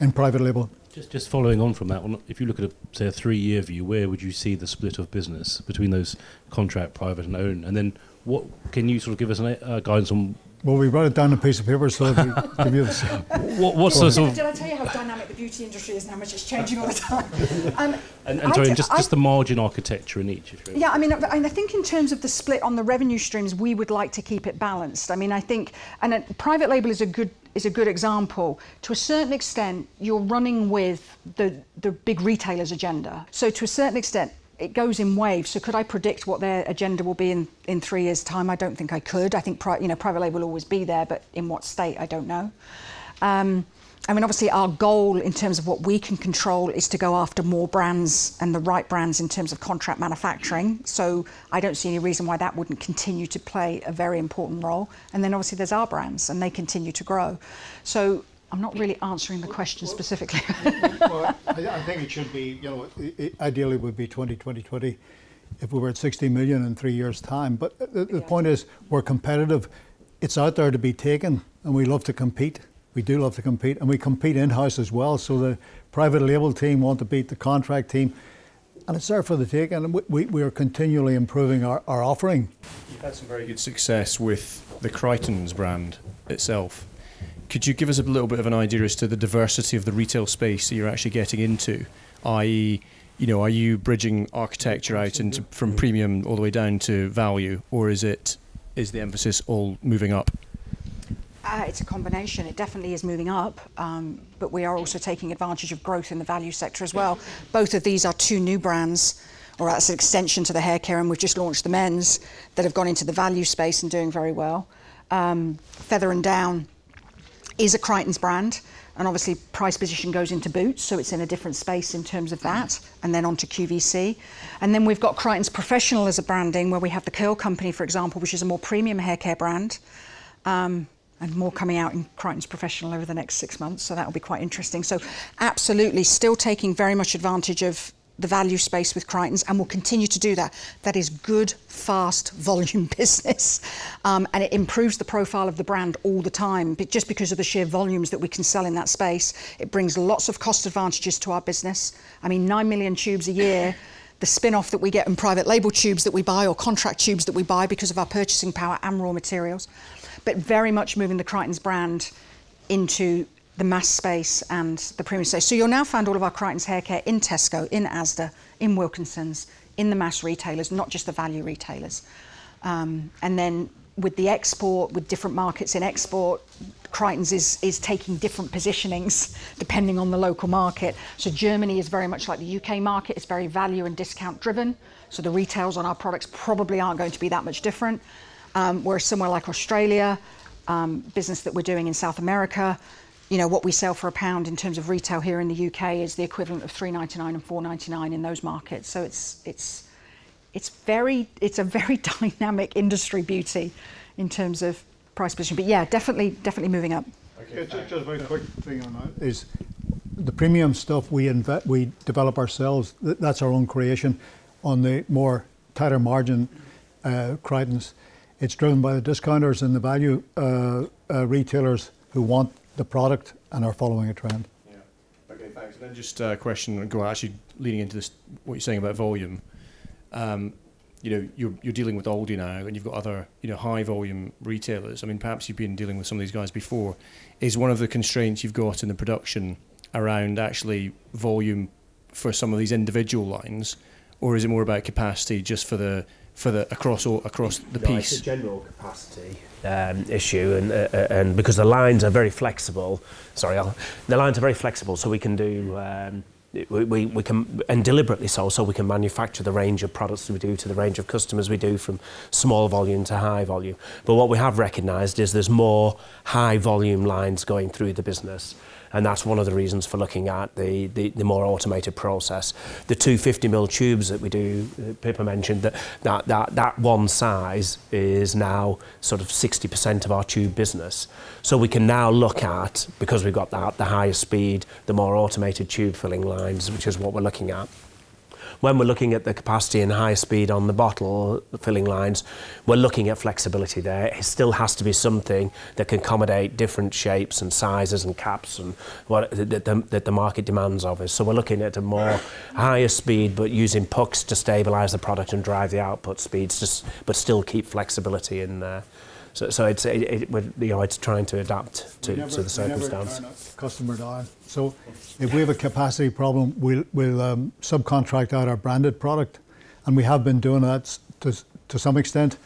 in private label. Just, just following on from that one, if you look at a, say a three-year view, where would you see the split of business between those contract, private, and own? And then, what can you sort of give us an uh, guidance on? Well, we wrote it down on a piece of paper, so give you the. what, what's the sort of? Did I tell you how dynamic the beauty industry is and how much it's changing all the time? Um, and, and sorry, just, just the margin architecture in each. Yeah, I mean, I, I think in terms of the split on the revenue streams, we would like to keep it balanced. I mean, I think, and a, private label is a good is a good example. To a certain extent, you're running with the, the big retailers' agenda. So to a certain extent, it goes in waves. So could I predict what their agenda will be in, in three years' time? I don't think I could. I think pri- you know private label will always be there, but in what state, I don't know. Um, I mean, obviously, our goal in terms of what we can control is to go after more brands and the right brands in terms of contract manufacturing. So I don't see any reason why that wouldn't continue to play a very important role. And then obviously, there's our brands, and they continue to grow. So I'm not really answering the question well, specifically. well, I, I, think it should be, you know, it, ideally it would be 20, 20, 20 if we were at 60 million in three years' time. But the, the yeah. point is, we're competitive. It's out there to be taken, and we love to compete we do love to compete, and we compete in house as well. So the private label team want to beat the contract team, and it's there for the take. And we, we, we are continually improving our, our offering. You've had some very good success with the Creightons brand itself. Could you give us a little bit of an idea as to the diversity of the retail space that you're actually getting into, i.e., you know, are you bridging architecture out into from premium all the way down to value, or is it is the emphasis all moving up? Uh, it's a combination. It definitely is moving up, um, but we are also taking advantage of growth in the value sector as well. Both of these are two new brands, or that's an extension to the hair care, and we've just launched the men's that have gone into the value space and doing very well. Um, Feather and Down is a Creighton's brand, and obviously price position goes into boots, so it's in a different space in terms of that, and then onto QVC. And then we've got Creighton's Professional as a branding, where we have the Curl Company, for example, which is a more premium hair care brand. Um, and more coming out in Creighton's Professional over the next six months, so that'll be quite interesting. So, absolutely, still taking very much advantage of the value space with Creighton's, and will continue to do that. That is good, fast volume business, um, and it improves the profile of the brand all the time. But just because of the sheer volumes that we can sell in that space, it brings lots of cost advantages to our business. I mean, nine million tubes a year. The spin off that we get in private label tubes that we buy or contract tubes that we buy because of our purchasing power and raw materials but very much moving the Creighton's brand into the mass space and the premium space. So you'll now find all of our Creighton's hair care in Tesco, in Asda, in Wilkinson's, in the mass retailers, not just the value retailers. Um, and then with the export, with different markets in export, Creighton's is, is taking different positionings depending on the local market. So Germany is very much like the UK market, it's very value and discount driven. So the retails on our products probably aren't going to be that much different. Um, whereas somewhere like Australia, um, business that we're doing in South America, you know, what we sell for a pound in terms of retail here in the UK is the equivalent of 3.99 and 4.99 in those markets. So it's it's it's very it's a very dynamic industry beauty in terms of price position. But yeah, definitely definitely moving up. Okay, just, just a very quick thing on that is the premium stuff we invest we develop ourselves. That's our own creation. On the more tighter margin uh, Creightons, it's driven by the discounters and the value uh, uh, retailers who want the product and are following a trend. Yeah. Okay, thanks. And then just a question, actually leading into this, what you're saying about volume. um, you know, you're, you're dealing with Aldi now, and you've got other, you know, high volume retailers. I mean, perhaps you've been dealing with some of these guys before. Is one of the constraints you've got in the production around actually volume for some of these individual lines, or is it more about capacity just for the for the across all across the No, piece? It's a general capacity um, issue, and uh, uh, and because the lines are very flexible. Sorry, I'll, the lines are very flexible, so we can do. Um, we, we, we can and deliberately so so we can manufacture the range of products we do to the range of customers we do from small volume to high volume but what we have recognized is there's more high volume lines going through the business and that's one of the reasons for looking at the, the, the more automated process. The 250 mil tubes that we do, uh, Pippa mentioned, that, that, that, that one size is now sort of 60% of our tube business. So we can now look at, because we've got that, the higher speed, the more automated tube filling lines, which is what we're looking at when we're looking at the capacity and high speed on the bottle filling lines, we're looking at flexibility there. It still has to be something that can accommodate different shapes and sizes and caps and what that the, the market demands of us. So we're looking at a more higher speed, but using pucks to stabilise the product and drive the output speeds, just, but still keep flexibility in there. So, so it's it, it, you know it's trying to adapt to, never- to the circumstance. Customer down. So if we have a capacity problem, we'll, we'll um, subcontract out our branded product. And we have been doing that to, to some extent,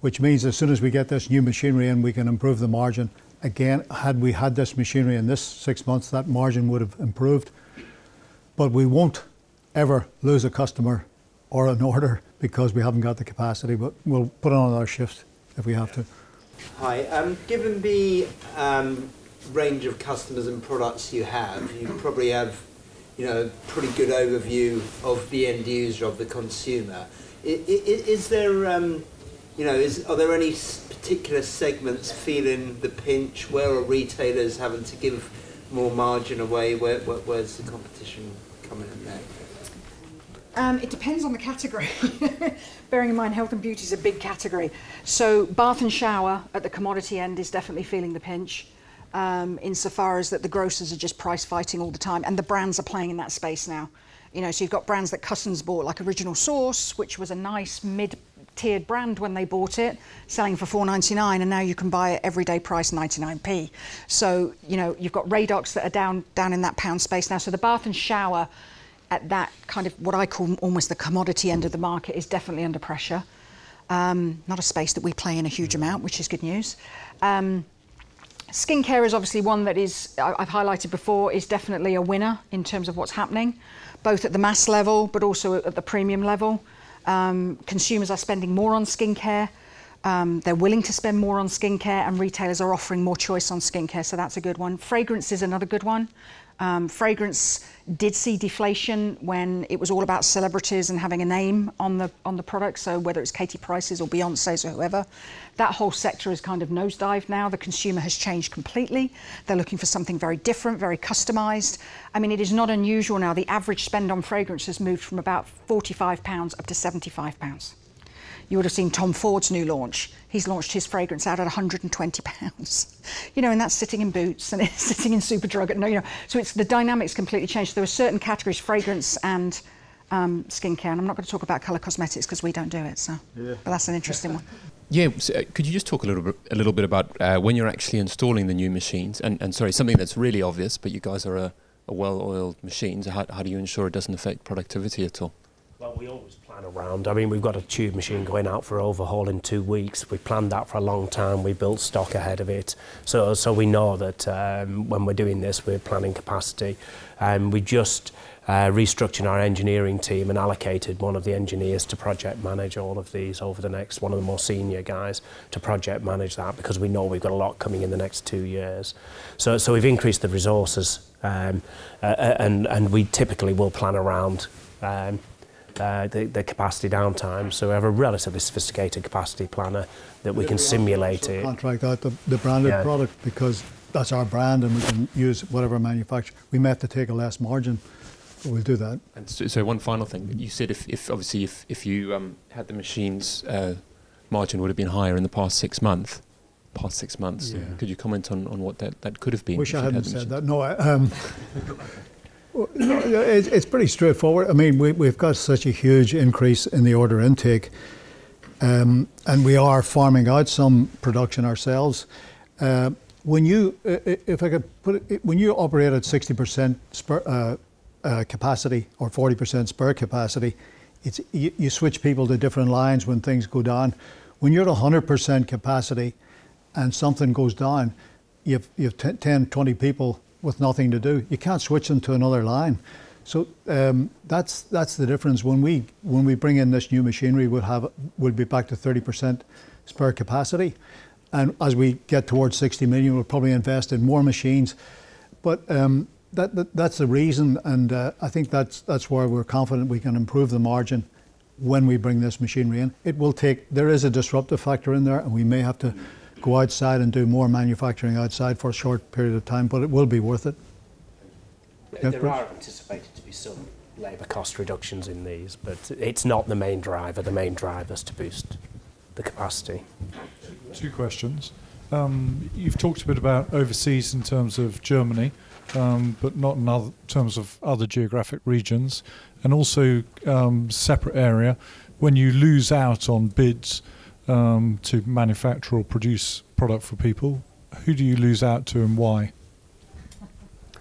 which means as soon as we get this new machinery in, we can improve the margin. Again, had we had this machinery in this six months, that margin would have improved. But we won't ever lose a customer or an order because we haven't got the capacity, but we'll put on our shifts if we have to. Hi. Um, given the um, range of customers and products you have, you probably have, you know, a pretty good overview of the end user, of the consumer. I, i- i- is there, um, you know, is, are there any particular segments feeling the pinch? Where are retailers having to give more margin away? Where, where, where's the competition coming in there? Um, it depends on the category. Bearing in mind, health and beauty is a big category. So, bath and shower at the commodity end is definitely feeling the pinch, um, insofar as that the grocers are just price fighting all the time, and the brands are playing in that space now. You know, so you've got brands that Cussons bought, like Original Source, which was a nice mid-tiered brand when they bought it, selling for 4.99, and now you can buy it everyday price 99p. So, you know, you've got Radox that are down down in that pound space now. So the bath and shower at that kind of what I call almost the commodity end of the market is definitely under pressure. Um, not a space that we play in a huge amount, which is good news. Um, skincare is obviously one that is I've highlighted before is definitely a winner in terms of what's happening, both at the mass level but also at the premium level. Um, consumers are spending more on skincare. Um, they're willing to spend more on skincare, and retailers are offering more choice on skincare, so that's a good one. Fragrance is another good one. Um, fragrance did see deflation when it was all about celebrities and having a name on the on the product. So whether it's Katie Price's or Beyonce's or whoever, that whole sector is kind of nosedived now. The consumer has changed completely. They're looking for something very different, very customized. I mean, it is not unusual now. The average spend on fragrance has moved from about 45 pounds up to 75 pounds. You would have seen Tom Ford's new launch. He's launched his fragrance out at 120 pounds. You know, and that's sitting in Boots and it's sitting in Superdrug. And, you know, so it's the dynamics completely changed. There are certain categories, fragrance and um, skincare. And I'm not going to talk about colour cosmetics because we don't do it. So, yeah. but that's an interesting one. Yeah, so, uh, could you just talk a little bit, a little bit about uh, when you're actually installing the new machines? And, and sorry, something that's really obvious, but you guys are a, a well-oiled machine. So how, how do you ensure it doesn't affect productivity at all? Well, we always plan around. I mean, we've got a tube machine going out for overhaul in two weeks. We planned that for a long time. We built stock ahead of it, so so we know that um, when we're doing this, we're planning capacity. Um, we just uh, restructured our engineering team and allocated one of the engineers to project manage all of these over the next one of the more senior guys to project manage that because we know we've got a lot coming in the next two years. So so we've increased the resources um, uh, and and we typically will plan around. Um, uh, the, the capacity downtime. So we have a relatively sophisticated capacity planner that we can simulate it. Contract out the, the branded Yeah. product because that's our brand and we can use whatever manufacturer. We may have to take a less margin, but we'll do that. And so, so one final thing, you said if, if obviously if, if you um, had the machines, uh, margin would have been higher in the past six months. Past six months. Yeah. Could you comment on, on what that, that could have been? Wish I hadn't had said that. No, I, um, No, it, it's pretty straightforward. I mean, we, we've got such a huge increase in the order intake, um, and we are farming out some production ourselves. Uh, when you, if I could put it, when you operate at 60% spur, uh, uh, capacity or 40% spare capacity, it's, you, switch people to different lines when things go down. When you're at 100% capacity and something goes down, you have, you have 10, 10, 20 people with nothing to do. You can't switch them to another line. So um, that's that's the difference. When we when we bring in this new machinery, we'll have we'll be back to 30% spare capacity, and as we get towards 60 million, we'll probably invest in more machines. But um, that, that that's the reason, and uh, I think that's that's where we're confident we can improve the margin when we bring this machinery in. It will take. There is a disruptive factor in there, and we may have to go outside and do more manufacturing outside for a short period of time, but it will be worth it. Yeah, there Bruce? are anticipated to be some labour cost reductions in these, but it's not the main driver. The main driver is to boost the capacity. Two questions. Um, you've talked a bit about overseas in terms of Germany, um, but not in other terms of other geographic regions, and also um, separate area. When you lose out on bids um, to manufacture or produce product for people, who do you lose out to and why?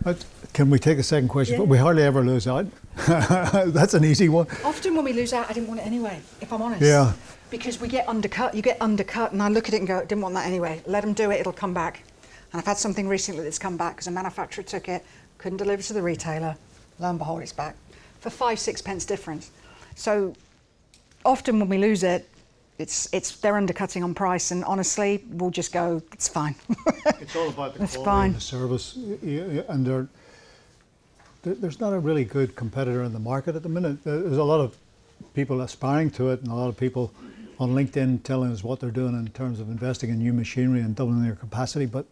But Can we take a second question? But we hardly ever lose out. That's an easy one. Often when we lose out, I didn't want it anyway, if I'm honest. Yeah. Because we get undercut, you get undercut, and I look at it and go, I didn't want that anyway. Let them do it, it'll come back. And I've had something recently that's come back because a manufacturer took it, couldn't deliver to the retailer. Lo and behold, it's back for five, six pence difference. So often when we lose it, it's, it's they're undercutting on price, and honestly, we'll just go, it's fine. It's all about the That's quality fine. and the service, y- y- and there, there- there's not a really good competitor in the market at the minute. There's a lot of people aspiring to it, and a lot of people on LinkedIn telling us what they're doing in terms of investing in new machinery and doubling their capacity, but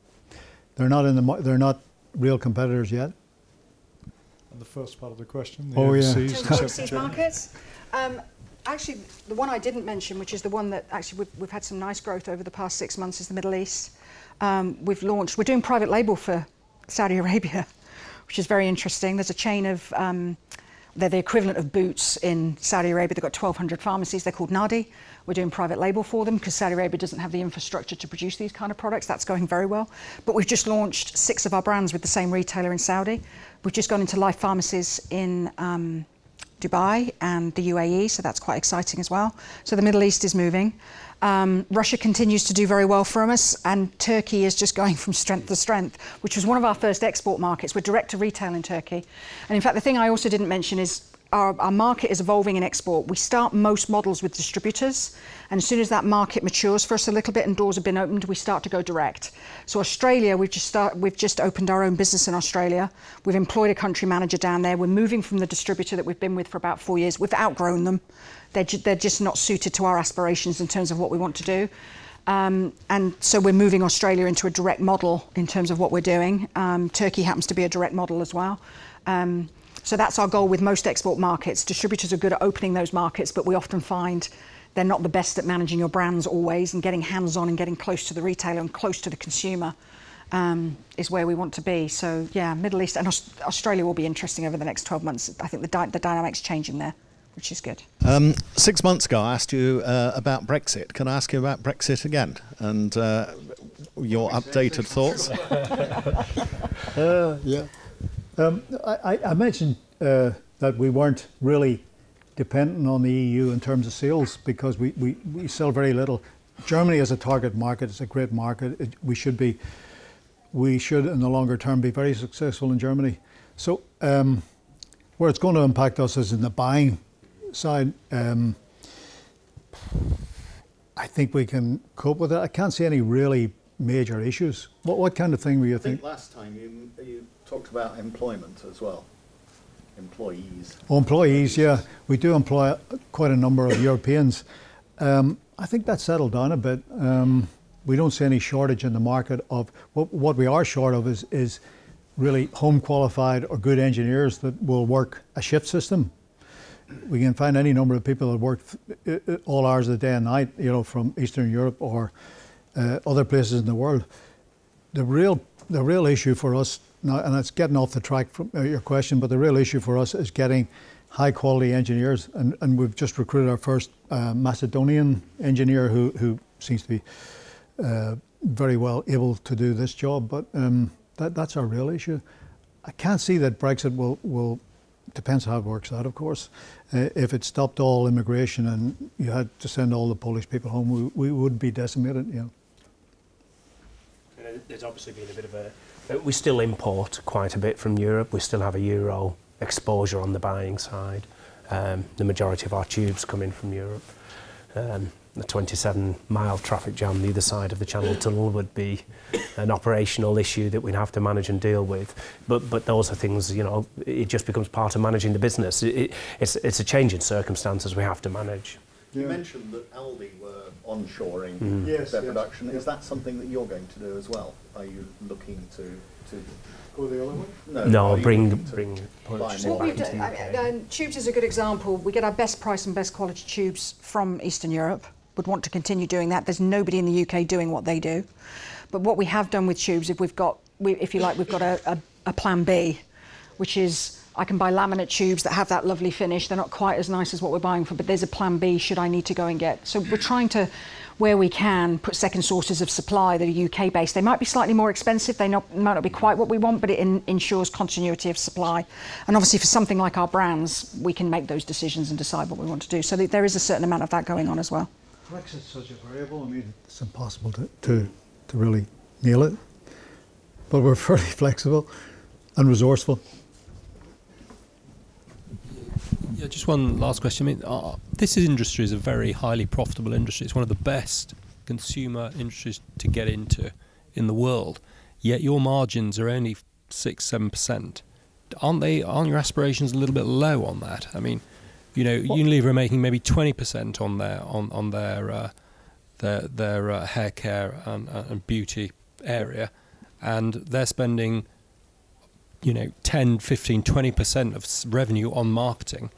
they're not in the they're not real competitors yet. And the first part of the question, the Oh, overseas. In and terms of separate overseas markets, um, actually, the one I didn't mention, which is the one that actually we've, we've had some nice growth over the past six months, is the Middle East. Um, we've launched, we're doing private label for Saudi Arabia, which is very interesting. There's a chain of, um, they're the equivalent of Boots in Saudi Arabia. They've got 1,200 pharmacies. They're called Nahdi. We're doing private label for them because Saudi Arabia doesn't have the infrastructure to produce these kind of products. That's going very well. But we've just launched six of our brands with the same retailer in Saudi. We've just gone into life pharmacies in um, Dubai and the UAE, so that's quite exciting as well. So the Middle East is moving. Um, Russia continues to do very well for us, and Turkey is just going from strength to strength, which was one of our first export markets. We're direct to retail in Turkey. And in fact, the thing I also didn't mention is our, our market is evolving in export. We start most models with distributors, and as soon as that market matures for us a little bit and doors have been opened, we start to go direct. So Australia, we've just start, we've just opened our own business in Australia. We've employed a country manager down there. We're moving from the distributor that we've been with for about four years. We've outgrown them. They're, ju- they're just not suited to our aspirations in terms of what we want to do. Um, and so we're moving Australia into a direct model in terms of what we're doing. Um, Turkey happens to be a direct model as well. Um, so that's our goal with most export markets. Distributors are good at opening those markets, but we often find they're not the best at managing your brands always and getting hands on and getting close to the retailer and close to the consumer um, is where we want to be. So, yeah, Middle East and Aus- Australia will be interesting over the next 12 months. I think the, dy- the dynamic's changing there, which is good. Um, six months ago, I asked you uh, about Brexit. Can I ask you about Brexit again? And uh, your updated thoughts? Uh, yeah. Um, I, I- mentioned uh, that we weren't really dependent on the EU in terms of sales because we, we, we sell very little. Germany is a target market it's a great market. It, we should be, we should in the longer term be very successful in Germany. So um, where it's going to impact us is in the buying side. Um, I think we can cope with it. I can't see any really major issues. What, what kind of thing were you I think thinking? last time you, you talked about employment as well. Employees. Oh, employees, yeah. We do employ quite a number of Europeans. Um, I think that's settled down a bit. Um, we don't see any shortage in the market of what, what we are short of is, is really home qualified or good engineers that will work a shift system. We can find any number of people that work uh, uh, all hours of the day and night, you know, from Eastern Europe or uh, other places in the world. The real, the real issue for us now, and it's getting off the track from uh, your question, but the real issue for us is getting high quality engineers, and, and we've just recruited our first uh, Macedonian engineer who, who seems to be uh, very well able to do this job. But um, that, that's our real issue. I can't see that Brexit will, will depends how it works out, of course. Uh, if it stopped all immigration and you had to send all the Polish people home, we, we would be decimated. You know. there's obviously been a bit of a... Uh, we still import quite a bit from Europe. We still have a euro exposure on the buying side. Um, the majority of our tubes come in from Europe. Um, the 27-mile traffic jam the other side of the Channel Tunnel would be an operational issue that we'd have to manage and deal with. But but those are things, you know, it just becomes part of managing the business. It, it's, it's a change in circumstances we have to manage. You mentioned that Aldi were onshoring Mm. Yes, their yes. production. Is that something that you're going to do as well? Are you looking to to Go the other way? no? No, are bring, bring buy purchasing? What we've done, I mean, um, tubes is a good example. We get our best price and best quality tubes from Eastern Europe. Would want to continue doing that. There's nobody in the UK doing what they do. But what we have done with tubes, if we've got, we, if you like, we've got a, a, a plan B, which is I can buy laminate tubes that have that lovely finish. They're not quite as nice as what we're buying for, but there's a plan B should I need to go and get. So we're trying to, where we can, put second sources of supply that are UK based. They might be slightly more expensive. They not, might not be quite what we want, but it in, ensures continuity of supply. And obviously, for something like our brands, we can make those decisions and decide what we want to do. So th- there is a certain amount of that going on as well. Brexit's such a variable. I mean, it's impossible to, to, to really nail it. But we're fairly flexible and resourceful. Yeah, just one last question. I mean, uh, this industry is a very highly profitable industry. It's one of the best consumer industries to get into in the world. Yet your margins are only six, seven percent. Aren't they? Aren't your aspirations a little bit low on that? I mean, you know, What- Unilever are making maybe twenty percent on their on on their uh, their their uh, hair care and, uh, and beauty area, and they're spending you know 10 15 20% of revenue on marketing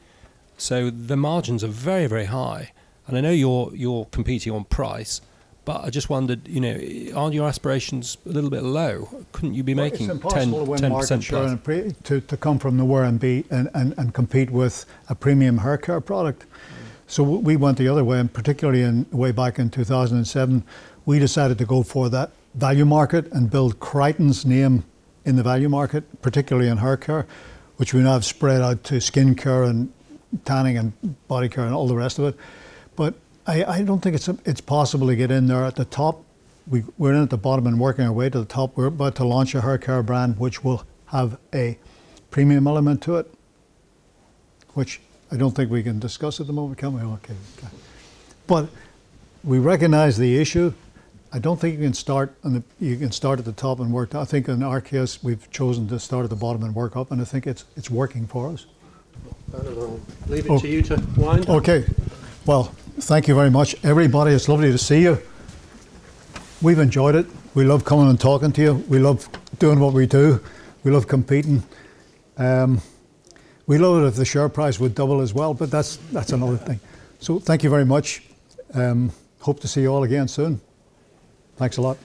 so the margins are very very high. And i know you're you're competing on price but i just wondered you know aren't your aspirations a little bit low? Couldn't you be Well, making it's 10 impossible to win 10% market share plus? and pre- to, to come from nowhere and be and, and, and compete with a premium hair care product. So we went the other way, and particularly in way back in 2007, we decided to go for that value market and build Creighton's name in the value market, particularly in hair care, which we now have spread out to skin care and tanning and body care and all the rest of it. But I, I don't think it's it's possible to get in there at the top. We, we're in at the bottom and working our way to the top. We're about to launch a hair care brand which will have a premium element to it, which I don't think we can discuss at the moment, can we? Okay. okay. But we recognize the issue. I don't think you can start the, you can start at the top and work. I think in our case we've chosen to start at the bottom and work up, and I think it's it's working for us. Leave it Oh. to you to wind up. Okay. Well, thank you very much, everybody. It's lovely to see you. We've enjoyed it. We love coming and talking to you. We love doing what we do. We love competing. Um, we love it if the share price would double as well, but that's that's another thing. So thank you very much. Um, hope to see you all again soon. Thanks a lot.